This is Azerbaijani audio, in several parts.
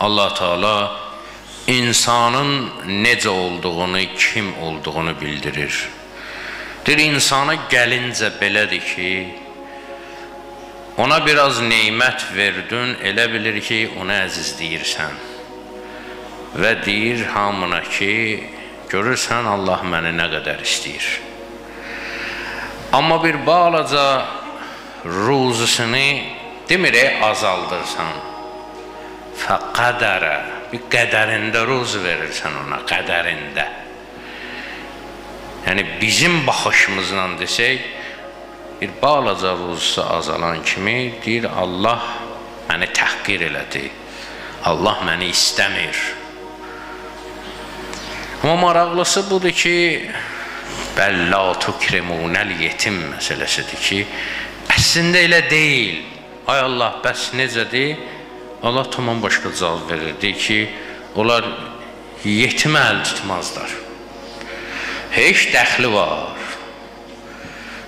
Allah Taala insanın necə olduğunu, kim olduğunu bildirir. Deyir, insana gəlincə belədir ki, ona biraz neymət verdin, elə bilir ki, onu əzizləyirsən. Və deyir hamına ki, görürsən Allah məni nə qədər istəyir. Amma bir balaca ruzusunu demir, azaldırsan. Fəqədərə, bir qədərində ruzu verirsən ona, qədərində. Yəni bizim baxışımızla desək, bir balaca ruzusu azalan kimi deyir Allah məni təhqir elədi. Allah məni istəmir. Amma maraqlısı budur ki, bəllə tukrimunəl yetim məsələsidir ki, əslində elə deyil. Ay Allah, bəs necədir? Allah tamam başqa cavab verirdi ki, onlar yetimə əl tutmazlar. Heç dəxli var.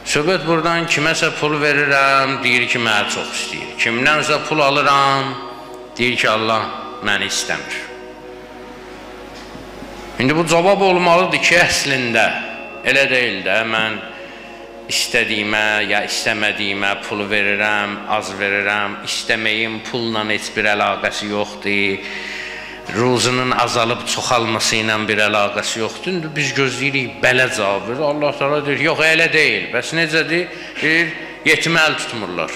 Söhbət buradan kiməsə pul verirəm, deyir ki, mənə çox istəyir. Kimdənsə pul alıram, deyir ki, Allah məni istəmir. İndi bu cavab olmalıdır ki, əslində elə deyil də, mən istədiyimə ya istəmədiyimə pul verirəm, az verirəm, istəməyim pulla heç bir əlaqəsi yoxdur ruzunun azalıb çoxalması ilə bir əlaqəsi yoxdur. İndi biz gözləyirik belə cavab verir. Allah Taala deyir, yox elə deyil. Bəs necədir? Deyir, yetimə əl tutmurlar.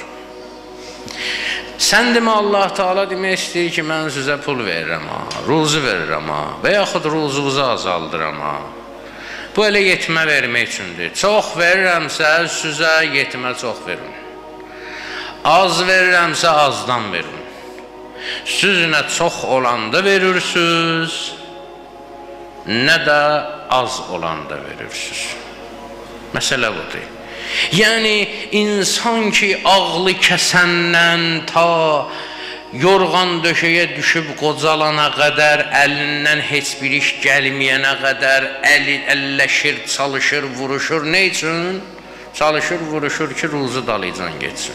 Sən demə Allah Taala demək istəyir ki, mən sizə pul verirəm ha, ruzu verirəm ha və yaxud ruzunuzu azaldıram ha. Bu elə yetimə vermək üçündür. Çox verirəmsə sizə yetimə çox verin. Az verirəmsə azdan verin. Siz nə çox olanda verirsiniz, nə də az olanda verirsiniz. Məsələ budur. Yəni insan ki ağlı kəsəndən ta yorğan döşəyə düşüb qocalana qədər, əlindən heç bir iş gəlməyənə qədər əli əlləşir, çalışır, vuruşur. Nə üçün? Çalışır, vuruşur ki, ruzu dalıcan getsin.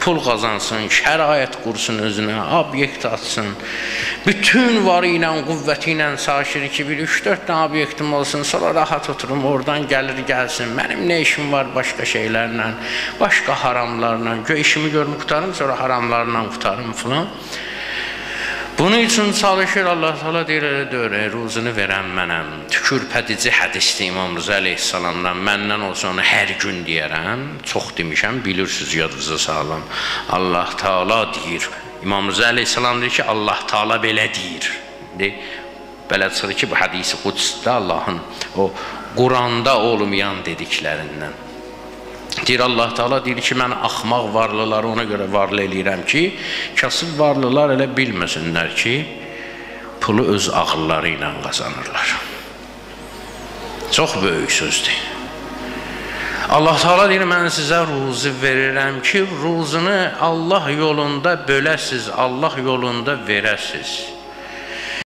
Pul qazansın, şərait qursun özünə, obyekt açsın. Bütün varı ilə, qüvvəti ilə çalışır ki, bir 3-4 dənə obyektim olsun, sonra rahat oturum, oradan gəlir, gəlsin. Mənim nə işim var başqa şeylərlə, başqa haramlarla. Gö işimi görüm, qutarım, sonra haramlarla qutarım filan. Bunun üçün çalışır Allah Taala deyir elə dövrə ruzunu verən mənəm. Tükürpədici hədisdə İmam Rıza əleyhissalamdan məndən olsa onu hər gün deyərəm. Çox demişəm, bilirsiniz yadınıza salın. Allah Taala deyir. İmam Rıza əleyhissalam deyir ki, Allah Taala belə deyir. De, belə çıxır ki, bu hədisi Qudsdə Allahın o Quranda olmayan dediklərindən. Deyir Allah Taala deyir ki, mən axmaq varlıları ona görə varlı eləyirəm ki, kasıb varlılar elə bilməsinlər ki, pulu öz ağılları ilə qazanırlar. Çox böyük sözdür. Allah Taala deyir mən sizə ruzi verirəm ki, ruzunu Allah yolunda böləsiz, Allah yolunda verəsiz.